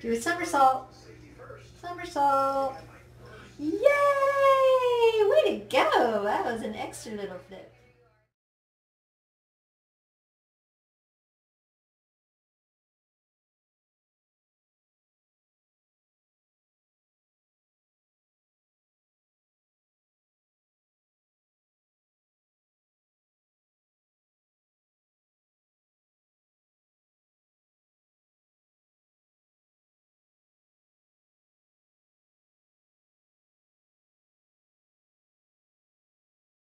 Do a somersault. Somersault. Yay! Way to go! That was an extra little flip.